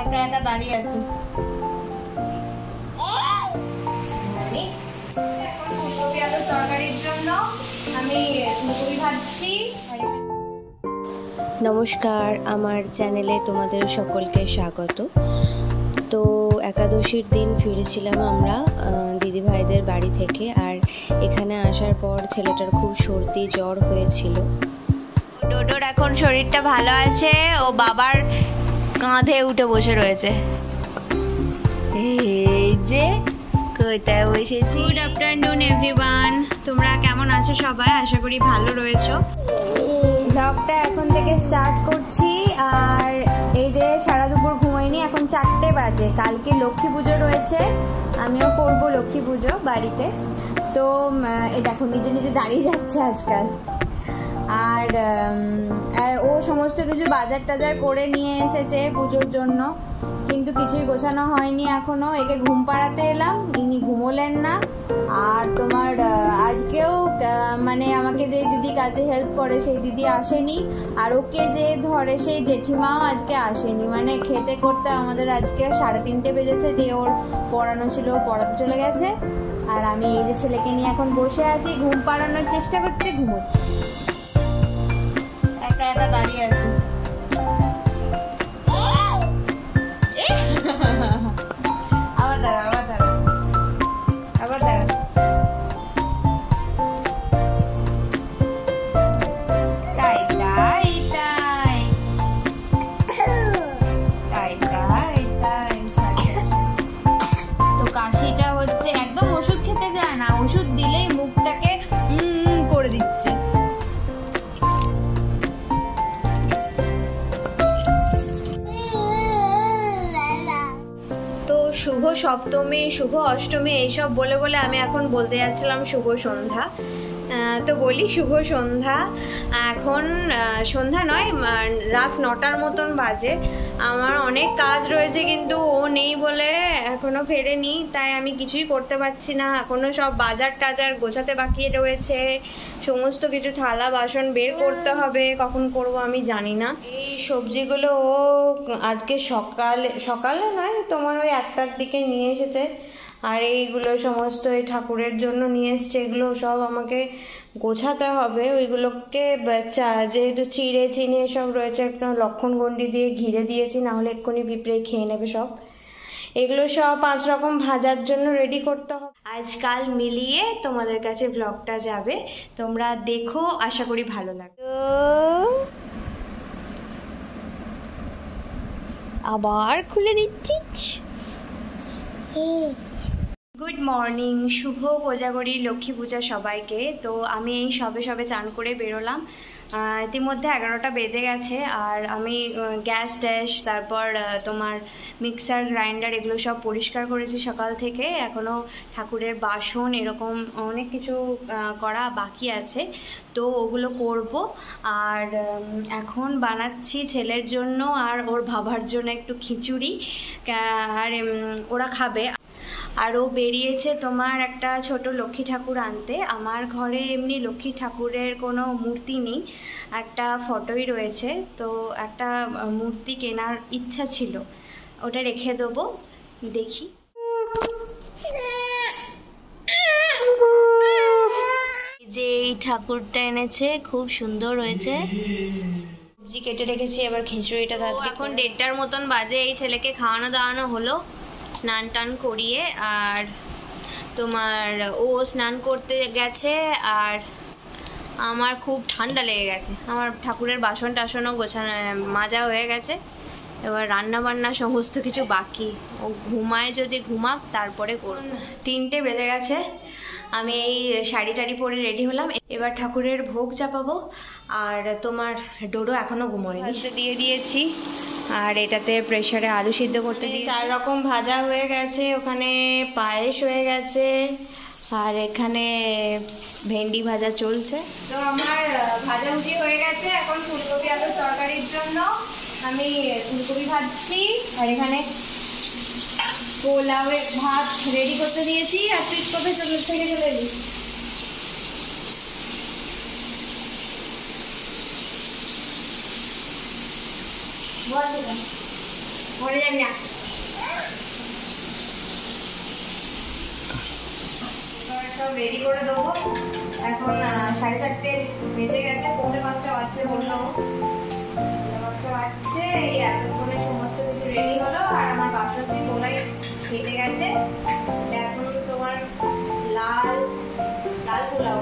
একা একা দাঁড়িয়ে আছে। নমস্কার, আমার চ্যানেলে তোমাদের সকলকে স্বাগত। তো একাদশীর দিন ফিরেছিলাম আমরা দিদিভাইদের বাড়ি থেকে, আর এখানে আসার পর ছেলেটার খুব সর্দি জ্বর হয়েছিল। ডোডোর এখন শরীরটা ভালো আছে ও বাবার কাঁধে উঠে বসে রয়েছে। এই যে কোথায় বসেছি গুড আফটারনুন এভরিওয়ান তোমরা কেমন আছো সবাই? আশা করি ভালো রয়েছো। ব্লগটা এখন থেকে স্টার্ট করছি আর এই যে সারা দুপুর ঘুমাইনি এখন চারটে বাজে। কালকে লক্ষ্মী পুজো রয়েছে আমিও করব লক্ষ্মী পুজো বাড়িতে। তো এই দেখো নিজে নিজে দাঁড়িয়ে যাচ্ছে আজকাল। আর ও সমস্ত কিছু বাজার টাজার করে নিয়ে এসেছে পুজোর জন্য। কিন্তু কিছুই গোছানো হয়নি এখনও। একে ঘুম পাড়াতে এলাম, ইনি ঘুমোলেন না। আর তোমার আজকেও মানে আমাকে যে দিদি কাজে হেল্প করে, সেই দিদি আসেনি। আর ওকে যে ধরে, সেই জেঠিমাও আজকে আসেনি। মানে খেতে করতে আমাদের আজকে সাড়ে তিনটে বেজেছে, দিয়ে ওর পড়ানো ছিল পড়াতে চলে গেছে। আর আমি এই যে ছেলেকে নিয়ে এখন বসে আছি, ঘুম পাড়ানোর চেষ্টা করছে, ঘুমোচ্ছে। একা একা দাঁড়িয়ে আছে সপ্তমী শুভ অষ্টমী এইসব বলে বলে আমি এখন বলতে যাচ্ছিলাম শুভ সন্ধ্যা। তো বলি, শুভ সন্ধ্যা। এখন সন্ধ্যা নয় রাত নটার মতন বাজে। আমার অনেক কাজ রয়েছে, কিন্তু ও নেই বলে এখনও ফেরেনি, তাই আমি কিছুই করতে পারছি না। এখনও সব বাজার টাজার গোছাতে বাকি রয়েছে। সমস্ত কিছু, থালা, বাসন বের করতে হবে, কখন করব আমি জানি না। এই সবজিগুলো ও আজকে সকালে সকালে নয়, তোমার ওই একটার দিকে নিয়ে এসেছে। আর এইগুলো সমস্ত এই ঠাকুরের জন্য নিয়ে এসছে, এগুলো সব আমাকে গোছাতে হবে। ওইগুলোকে যেহেতু চিড়ে চিনি এসব রয়েছে, একটা লক্ষণ গন্ডি দিয়ে ঘিরে দিয়েছি, না হলে এক্ষুনি পিঁপড়ে খেয়ে নেবে সব। এগুলো সব পাঁচ রকম ভাজার জন্য রেডি করতে হবে। আজকাল মিলিয়ে তোমাদের কাছে ব্লগটা যাবে, তোমরা দেখো, আশা করি ভালো লাগবে। আবার খুলে দিচ্ছিস গুড মর্নিং শুভ কোজাগরি, লক্ষ্মী পূজা সবাইকে। তো আমি এই সবে সবে চান করে বেরোলাম। ইতিমধ্যে এগারোটা বেজে গেছে, আর আমি গ্যাস ট্যাস, তারপর তোমার মিক্সার, গ্রাইন্ডার এগুলো সব পরিষ্কার করেছি সকাল থেকে। এখনও ঠাকুরের বাসন এরকম অনেক কিছু করা বাকি আছে। তো ওগুলো করব, আর এখন বানাচ্ছি ছেলের জন্য আর ওর বাবার জন্য একটু খিচুড়ি। আর ওরা খাবে। আর ও বেরিয়েছে তোমার একটা ছোট লক্ষ্মী ঠাকুর আনতে। আমার ঘরে এমনি লক্ষ্মী ঠাকুরের কোনো মূর্তি নেই একটা ফটোই রয়েছে। তো একটা মূর্তি কেনার ইচ্ছা ছিল ওটা রেখে দেবো দেখি। যে এই ঠাকুরটা এনেছে খুব সুন্দর হয়েছে। সবজি কেটে রেখেছি এবার খিচুড়িটা এখন দেড়টার মতন বাজে এই ছেলেকে খাওয়ানো দাওয়ানো হলো। স্নান টান করিয়ে আর তোমার, ও স্নান করতে গেছে আর আমার খুব ঠান্ডা লেগে গেছে। আমার ঠাকুরের বাসন টাসনও গোছানো, মাজা হয়ে গেছে। এবার রান্না বান্না সমস্ত কিছু বাকি। ও ঘুমায় যদি ঘুমাক, তারপরে করব। তিনটে বেজে গেছে। আমি এই শাড়ি টাড়ি পরে রেডি হলাম। এবার ঠাকুরের ভোগ চাপাবো। আর তোমার ডোডো এখনও ঘুমোয়নি। দিয়ে দিয়েছি। আর এটাতে প্রেসারে আলু সিদ্ধ করতে দিই চার রকম ভাজা হয়ে গেছে ওখানে পায়েস হয়ে গেছে আর এখানে ভেন্ডি ভাজা চলছে। তো আমার ভাজাভুজি হয়ে গেছে এখন ফুলকপি আলুর তরকারির জন্য আমি ফুলকপি ভাজছি আর এখানে পোলাওয়ের ভাত রেডি করতে দিয়েছি আর তুই কবে চলে থেকে চলে মরে যাবি সব রেডি করে দেবো এখন সাড়ে চারটে বেজে গেছে পৌনে পাঁচটা বাজছে বললাম পাঁচটা বাজছে এই এতক্ষণে সমস্ত কিছু রেডি হলো আর আমার বাসন্তী গোলাই ফেটে গেছে এখন তোমার লাল লাল পোলাও।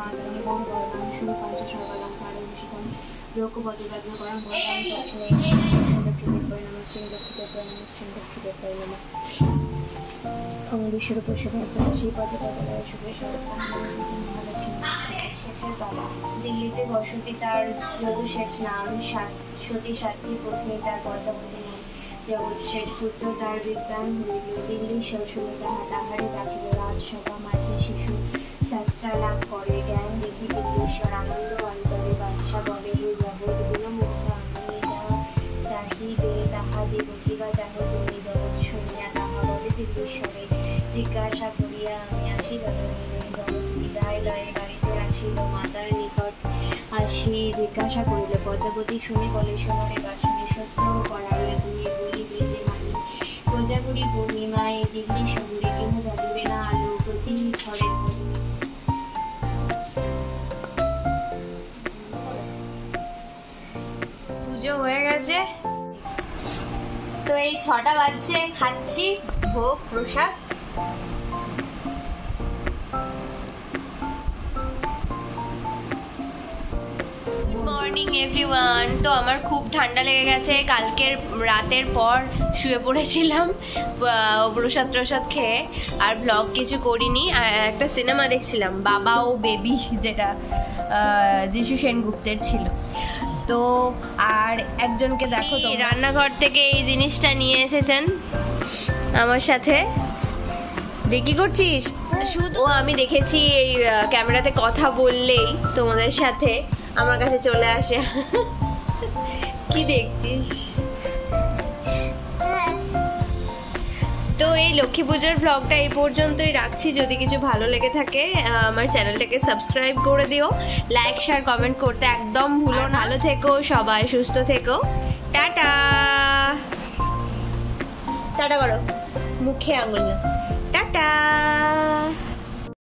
আমি দিল্লিতে বসতি তার যদুশেষ নাম সতী সাথী পত্নী তার পদ্মাবতী নাম জগৎশেষ পুত্র তার বিদ্যান দিল্লি শৈশবে তাহা তাহারে ডাকিল রাজসভা মাঝে শিশু শাস্ত্রা লাভ করে, জ্ঞান দেখি দিল্লীশ্বর আনন্দ অন্তরে বাদশা বলে, হে জগৎ গুণমুগ্ধ আমি যাহা চাহিবে তাহা দেবকী বা চাহে তুমি জগৎ শুনিয়া তাহা বলে দিল্লীশ্বরে জিজ্ঞাসা করিয়া আমি আসি জননীরে জগৎ বিদায় লয়ে আসিল জিজ্ঞাসা করিল, পদ্মাবতী, শুনে বলে সোনারে বাসনে সত্য করাইয়া তুমি বলিবে যে মানি। কোজাগুড়ি পূর্ণিমায় দিল্লি শহরে কেহ জানিবে না আলো প্রতি ঘরে হয়ে গেছে। তো এই ছটা বাজছে, খাচ্ছি, ভোগ, প্রসাদ। মর্নিং এভরিওয়ান তো আমার খুব ঠান্ডা লেগে গেছে। কালকের রাতের পর শুয়ে পড়েছিলাম প্রসাদ প্রসাদ খেয়ে, আর ব্লগ কিছু করিনি। একটা সিনেমা দেখছিলাম, বাবা ও বেবি যেটা যিশু সেনগুপ্তের ছিল। তো আর একজনকে দেখো তো রান্নাঘর থেকে এই জিনিসটা নিয়ে এসেছেন আমার সাথে? দেখি করছিস? শুধু ও আমি দেখেছি এই ক্যামেরাতে কথা বললেই তোমাদের সাথে আমার কাছে চলে আসে। কি দেখছিস? এই লক্ষ্মী পুজোর ব্লগটা এই পর্যন্তই রাখছি। যদি কিছু ভালো লেগে থাকে আমার চ্যানেলটাকে সাবস্ক্রাইব করে দিও। লাইক শেয়ার কমেন্ট করতে একদম ভুলো না। ভালো থেকো সবাই সুস্থ থেকো। টাটা! টাটা করো। মুখে আঙুল না।